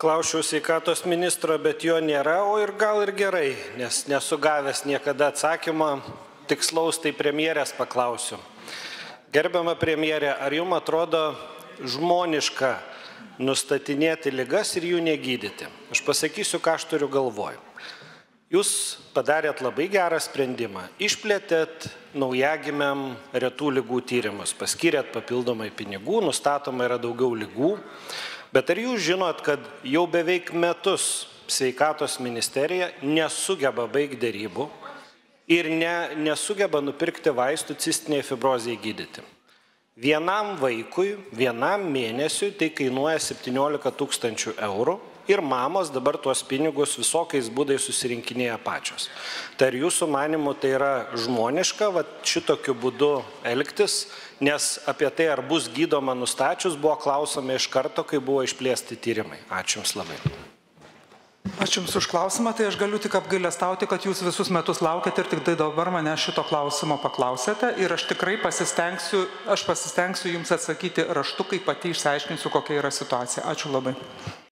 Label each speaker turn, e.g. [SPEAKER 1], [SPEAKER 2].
[SPEAKER 1] klausčiau sveikatos ministro bet jo nėra o ir gal ir gerai nes nesu gavęs niekada atsakymo. Tikslaus tai premjerės paklausiu. Gerbiama premjere ar jum atrodo žmoniška nustatinėti ligas ir jų negydyti? Aš pasakysiu ką aš turiu galvoj. Jūs padarėt labai gerą sprendimą. Išplėtėt naujagimiam retų ligų tyrimus. Paskyrėt papildomai pinigų nustatoma yra daugiau ligų bet ar jūs žinot kad jau beveik metus sveikatos ministerija nesugeba baigt derybų ir ne nesugeba nupirkti vaistų cistinei fibrozei gydyti vienam vaikui vienam mėnesiui tai kainuoja septyniolika tūkstančių eurų ir mamos dabar tuos pinigus visokiais būdais susirinkinėja pačios. Tai ar jūsų manymu tai yra žmoniška vat šitokiu būdu elgtis? Nes apie tai ar bus gydoma nustačius buvo klausiama iš karto kai buvo išplėsti tyrimai. Ačiū jums labai
[SPEAKER 2] ačiū jums už klausimą tai aš galiu tik apgailestauti kad jūs visus metus laukėt ir tiktai dabar manęs šito klausimo paklausėte. Ir aš tikrai pasistengsiu aš pasistengsiu jums atsakyti raštu kai pati išsiaiškinsiu kokia yra situacija. Ačiū labai